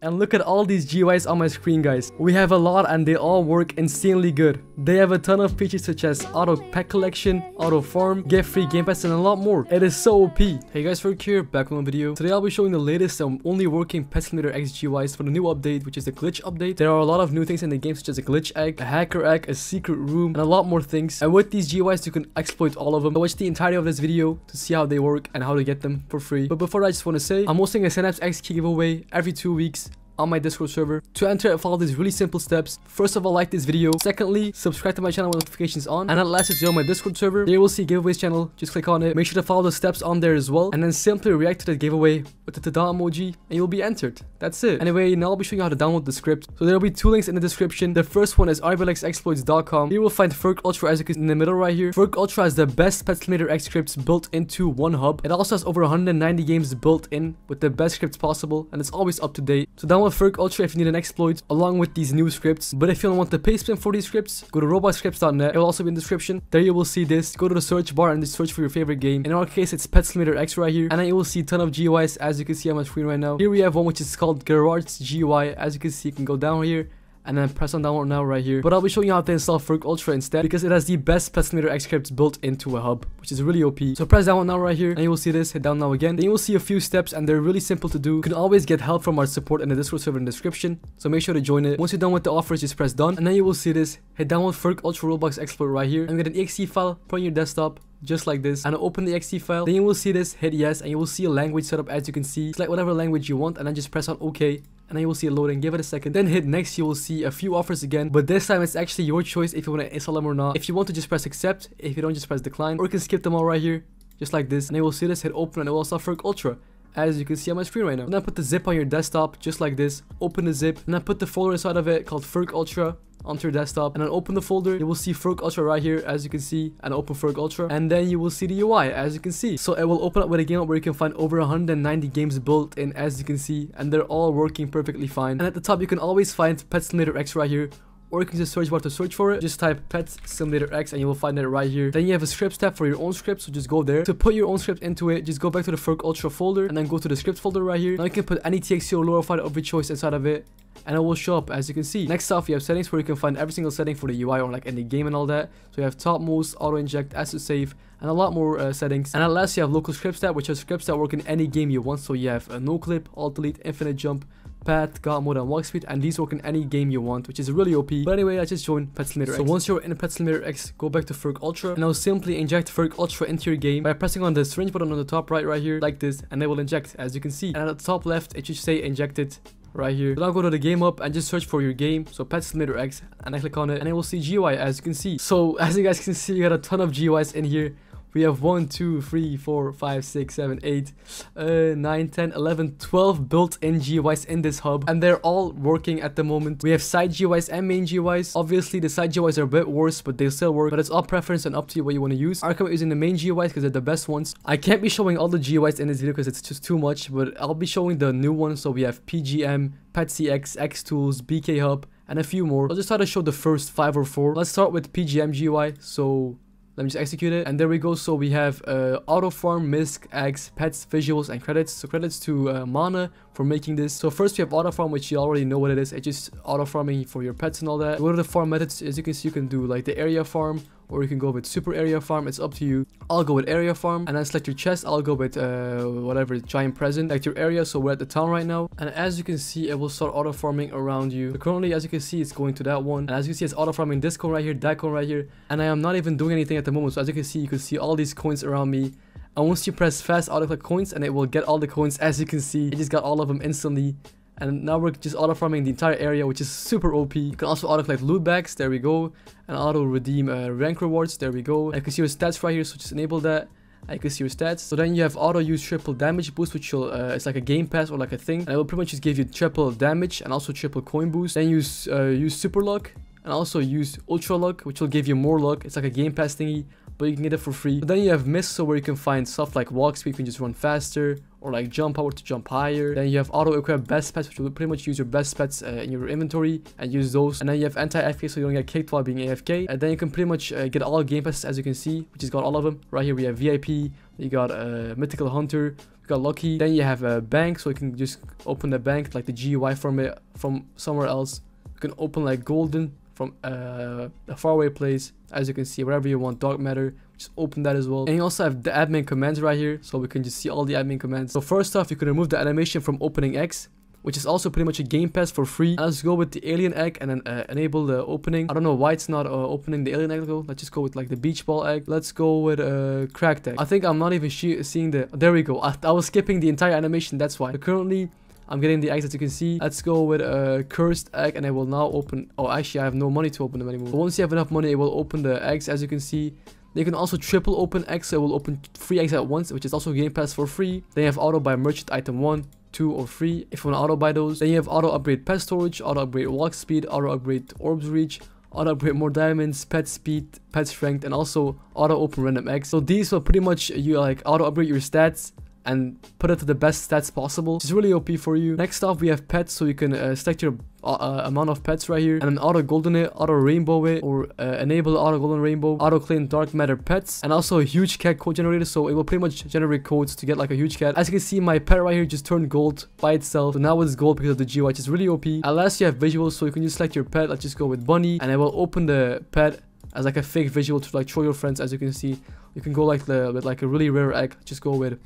And look at all these GUIs on my screen guys. We have a lot and they all work insanely good. They have a ton of features such as auto pet collection, auto farm, get free game pass and a lot more. It is so OP. Hey guys, Furk here, back on a video. Today I'll be showing the latest and only working Pet Simulator X GUIs for the new update which is the glitch update. There are a lot of new things in the game such as a glitch egg, a hacker egg, a secret room, and a lot more things. And with these GUIs you can exploit all of them. So watch the entirety of this video to see how they work and how to get them for free. But before I just want to say, I'm hosting a Synapse X key giveaway every two weeks on my Discord server. To enter, follow these really simple steps. First of all, like this video. Secondly, subscribe to my channel with notifications on. And at last, just join my Discord server. There you will see giveaways channel. Just click on it. Make sure to follow the steps on there as well. And then simply react to the giveaway with the tada emoji and you'll be entered. That's it. Anyway, now I'll be showing you how to download the script. So there'll be two links in the description. The first one is rblxexploits.com. Here you will find Furk Ultra as you can see in the middle right here. Furk Ultra has the best Pet Simulator X scripts built into one hub. It also has over 190 games built in with the best scripts possible and it's always up to date. So download Furk Ultra if you need an exploit along with these new scripts. But if you don't want the paste for these scripts, go to robloxscripts.net. It will also be in the description. There you will see this. Go to the search bar and just search for your favorite game. In our case, it's Pet Simulator X right here. And then you will see a ton of GUIs as you can see on my screen right now. Here we have one which is called Gerard's GUI. As you can see, you can go down here and then press on download now right here. But I'll be showing you how to install Furk Ultra instead because it has the best Pet Simulator X scripts built into a hub, which is really OP. So press download now right here and you will see this, hit down now again. Then you will see a few steps and they're really simple to do. You can always get help from our support in the Discord server in the description, so make sure to join it. Once you're done with the offers, just press done and then you will see this, hit download Furk Ultra Roblox exploit right here and get an exe file, put on your desktop, just like this and open the exe file then you will see this hit yes and you will see a language setup as you can see select whatever language you want and then just press on ok and then you will see it loading give it a second. Then hit next you will see a few offers again. But this time it's actually your choice if you want to install them or not. If you want to just press accept if you don't just press decline. Or you can skip them all right here just like this. And you will see this hit open and it will install Furk Ultra as you can see on my screen right now. Then put the zip on your desktop just like this. Open the zip and then put the folder inside of it called Furk Ultra onto your desktop and then open the folder you will see Furk Ultra right here as you can see and open Furk Ultra and then you will see the UI as you can see so it will open up with a game where you can find over 190 games built in as you can see and they're all working perfectly fine and at the top you can always find Pet Simulator X right here or you can just search bar to search for it. Just type Pet Simulator X and you will find it right here. Then you have a scripts tab for your own script, so just go there. To put your own script into it, just go back to the Furk Ultra folder and then go to the script folder right here. Now you can put any TXT or Lua file of your choice inside of it and it will show up as you can see. Next off, you have settings where you can find every single setting for the UI or like any game and all that. So you have topmost, auto inject, asset save, and a lot more uh, settings. And at last, you have local scripts tab, which are scripts that work in any game you want. So you have a no clip, alt delete, infinite jump, path, god mode, and walk speed, and these work in any game you want, which is really OP. But anyway, I just joined Pet Simulator so X. So once you're in Pet Simulator X, go back to Furk Ultra, and now simply inject Furk Ultra into your game by pressing on the syringe button on the top right right here, like this, and it will inject, as you can see. And at the top left, it should say injected right here. So now go to the game up and just search for your game. So Pet Simulator X and I click on it and it will see GUI as you can see. So as you guys can see, you got a ton of GUIs in here. We have 1, 2, 3, 4, 5, 6, 7, 8, uh, 9, 10, 11, 12 built-in GUIs in this hub. And they're all working at the moment. We have side GUIs and main GUIs. Obviously, the side GUIs are a bit worse, but they still work. But it's all preference and up to you what you want to use. I recommend using the main GUIs because they're the best ones. I can't be showing all the GUIs in this video because it's just too much. But I'll be showing the new ones. So we have PGM, PetCX, XTools, BK Hub, and a few more. I'll just try to show the first 5 or 4. Let's start with PGM GUI. So let me just execute it. And there we go. So we have uh, auto farm, misc, eggs, pets, visuals, and credits. So credits to uh, Mana for making this. So first we have auto farm, which you already know what it is. It's just auto farming for your pets and all that. What are the farm methods. As you can see, you can do like the area farm or you can go with super area farm it's up to you. I'll go with area farm and then select your chest i'll go with uh, whatever giant present like your area so we're at the town right now. And as you can see it will start auto farming around you. So currently as you can see it's going to that one. And as you see it's auto farming this cone right here that cone right here. And i am not even doing anything at the moment. So as you can see you can see all these coins around me. And once you press fast auto click coins and it will get all the coins as you can see. It just got all of them instantly and now we're just auto farming the entire area which is super OP. You can also auto collect loot bags, there we go, and auto redeem uh, rank rewards, there we go. And you can see your stats right here, so just enable that. You can see your stats. So then you have auto use triple damage boost, which will uh, it's like a game pass or like a thing, and it will pretty much just give you triple damage and also triple coin boost. Then use uh, use super luck and also use ultra luck, which will give you more luck. It's like a game pass thingy, but you can get it for free. But then you have so where you can find stuff like walk speed, you can just run faster, or like jump power to jump higher. Then you have auto equip best pets, which will pretty much use your best pets uh, in your inventory and use those. And then you have anti-AFK, so you don't get kicked while being AFK. And then you can pretty much uh, get all game passes as you can see, which is got all of them. Right here we have VIP, you got uh, Mythical Hunter, you got lucky. Then you have a bank, so you can just open the bank, like the GUI from it, from somewhere else. You can open like golden from uh, a faraway place, as you can see, wherever you want, dark matter, just open that as well. And you also have the admin commands right here, so we can just see all the admin commands. So first off, you can remove the animation from opening X, which is also pretty much a game pass for free. Let's go with the alien egg and then uh, enable the opening. I don't know why it's not uh, opening the alien egg though. Let's just go with like the beach ball egg. Let's go with a uh, cracked egg. I think I'm not even seeing the, there we go. I, I was skipping the entire animation, that's why. currently, I'm getting the eggs as you can see. Let's go with a cursed egg and it will now open. Oh, actually, I have no money to open them anymore. But once you have enough money, it will open the eggs as you can see. You can also triple open eggs, so it will open three eggs at once, which is also Game Pass for free. Then you have auto buy merchant item 1, 2 or 3 if you want to auto buy those. Then you have auto upgrade pet storage, auto upgrade walk speed, auto upgrade orbs reach, auto upgrade more diamonds, pet speed, pet strength, and also auto open random eggs. So these will pretty much you like auto upgrade your stats and put it to the best stats possible. It's really OP for you. Next off, we have pets, so you can uh, select your uh, uh, amount of pets right here, and then auto golden it, auto rainbow it, or uh, enable auto golden rainbow, auto clean dark matter pets, and also a huge cat code generator, so it will pretty much generate codes to get like a huge cat. As you can see, my pet right here just turned gold by itself, so now it's gold because of the GUI, which is really OP. And last, you have visuals, so you can just select your pet. Let's just go with bunny, and I will open the pet as like a fake visual to like show your friends. As you can see, you can go like the with like a really rare egg. Just go with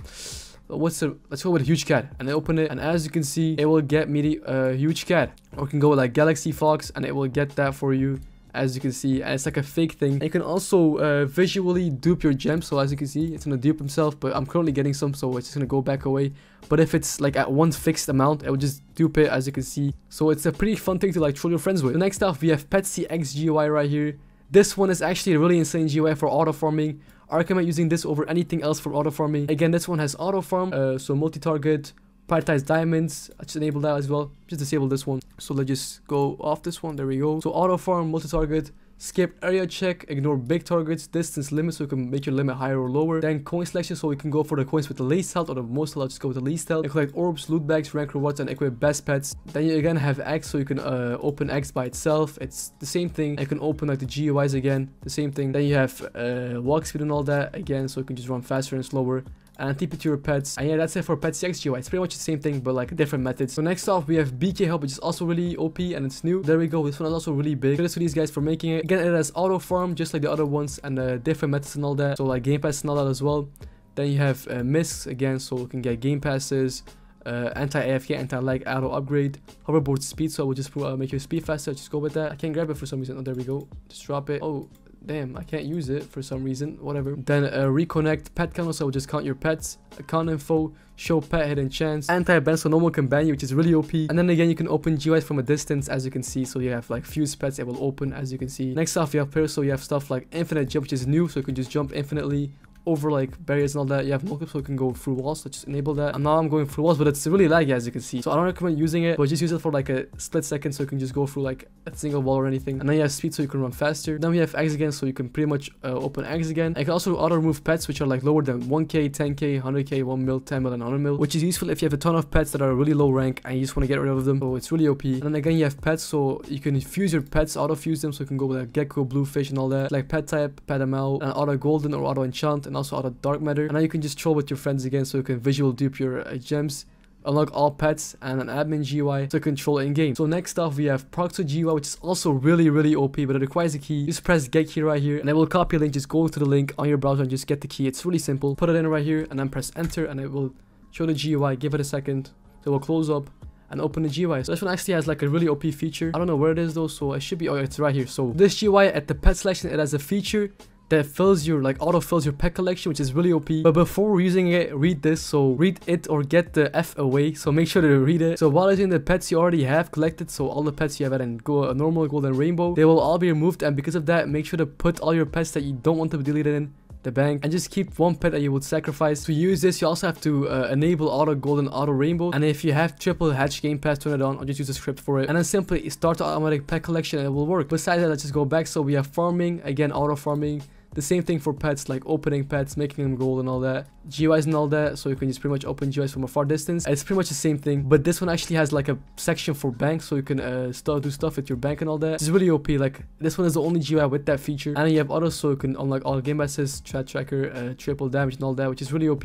what's the let's go with a huge cat. And I open it and as you can see it will get me a uh, huge cat. Or can go with like galaxy fox and it will get that for you as you can see. And it's like a fake thing. And you can also uh, visually dupe your gem. So as you can see it's gonna dupe himself but i'm currently getting some so it's just gonna go back away. But if it's like at one fixed amount it will just dupe it as you can see. So it's a pretty fun thing to like troll your friends with. So next up we have petsy x gui right here. This one is actually a really insane GUI for auto farming I recommend using this over anything else for auto farming. Again, this one has auto farm, uh, so multi-target, prioritize diamonds. I just enable that as well. Just disable this one. So let's just go off this one. There we go. So auto farm, multi-target, skip area check, ignore big targets, distance limit so you can make your limit higher or lower. Then coin selection so we can go for the coins with the least health or the most health, just go with the least health. And collect orbs, loot bags, rank rewards, and equip best pets. Then you again have X so you can uh, open X by itself. It's the same thing. You can open like the GUIs again, the same thing. Then you have uh, walk speed and all that again so you can just run faster and slower and TP to your pets. And yeah, that's it for Pet CX GUI. It's pretty much the same thing, but like different methods. So next off, we have BK Hub, which is also really OP and it's new. There we go. This one is also really big. Credits to these guys for making it. Again, it has auto farm, just like the other ones, and uh, different methods and all that. So like Game Pass and all that as well. Then you have uh, Miscs again, so you can get Game Passes. Uh, anti-AFK, anti-lag, auto upgrade, hoverboard speed, so I will just uh, make your speed faster, just go with that. I can't grab it for some reason, oh there we go, just drop it. Oh, damn, I can't use it for some reason, whatever. Then uh, reconnect pet counter, so just count your pets, account info, show pet hidden chance, anti-ban so no one can ban you, which is really OP. And then again, you can open GUIs from a distance, as you can see, so you have like fuse pets, it will open, as you can see. Next off, you have pairs, so you have stuff like infinite jump, which is new, so you can just jump infinitely, over like barriers and all that. You have multiple so you can go through walls, so just enable that. And now I'm going through walls, but it's really laggy as you can see. So I don't recommend using it, but just use it for like a split second so you can just go through like a single wall or anything. And then you have speed so you can run faster. Then we have eggs again, so you can pretty much uh, open eggs again. You can also auto remove pets which are like lower than 1k, 10k, 100k, 1 mil, 10 mil, and 100 mil, which is useful if you have a ton of pets that are really low rank and you just want to get rid of them. So it's really OP. And then again, you have pets, so you can fuse your pets, auto fuse them, so you can go with a gecko, bluefish, and all that. Like pet type, pet ML, and auto golden or auto enchant, and also out of dark matter. And now you can just troll with your friends again so you can visual dupe your uh, gems unlock all pets and an admin GUI to control in-game. So next off we have Proxo GUI which is also really really OP but it requires a key. Just press get key right here and it will copy a link just go to the link on your browser and just get the key. It's really simple. Put it in right here and then press enter and it will show the GUI. Give it a second. So it will close up and open the GUI. So this one actually has like a really OP feature. I don't know where it is though so it should be, oh it's right here. So this GUI at the pet selection it has a feature that fills your like auto fills your pet collection which is really OP but before using it read this. So read it or get the F away. So make sure to read it. So while using the pets you already have collected so all the pets you have had and go a normal golden rainbow they will all be removed. And because of that make sure to put all your pets that you don't want to be deleted in the bank. And just keep one pet that you would sacrifice. To use this you also have to uh, enable auto golden auto rainbow. And if you have triple hatch game pass turn it on or just use a script for it. And then simply start the automatic pet collection and it will work. Besides that let's just go back. So we have farming. Again auto farming the same thing for pets, like opening pets, making them gold and all that. GUIs and all that, so you can just pretty much open GUIs from a far distance. It's pretty much the same thing, but this one actually has like a section for banks, so you can uh, start do stuff with your bank and all that. It's really OP, like this one is the only GUI with that feature. And you have auto, so you can unlock all game passes, chat tracker, uh, triple damage and all that, which is really OP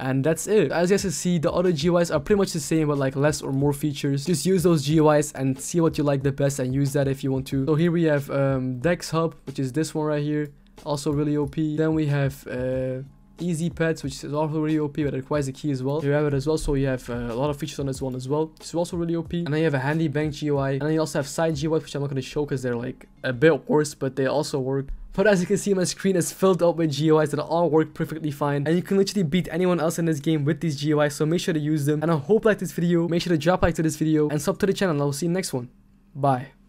and that's it. As you guys can see, the other GUIs are pretty much the same, but like less or more features. Just use those GUIs and see what you like the best and use that if you want to. So here we have um, Dex Hub, which is this one right here. Also really OP. Then we have uh, easy pets which is also really OP but it requires a key as well. You have it as well so you have uh, a lot of features on this one as well. It's also really OP and then you have a handy bank GUI and then you also have side GUI which I'm not going to show because they're like a bit worse but they also work. But as you can see my screen is filled up with GUIs that all work perfectly fine. And you can literally beat anyone else in this game with these GUIs so make sure to use them. And I hope you like this video. Make sure to drop a like to this video and sub to the channel. I will see you next one. Bye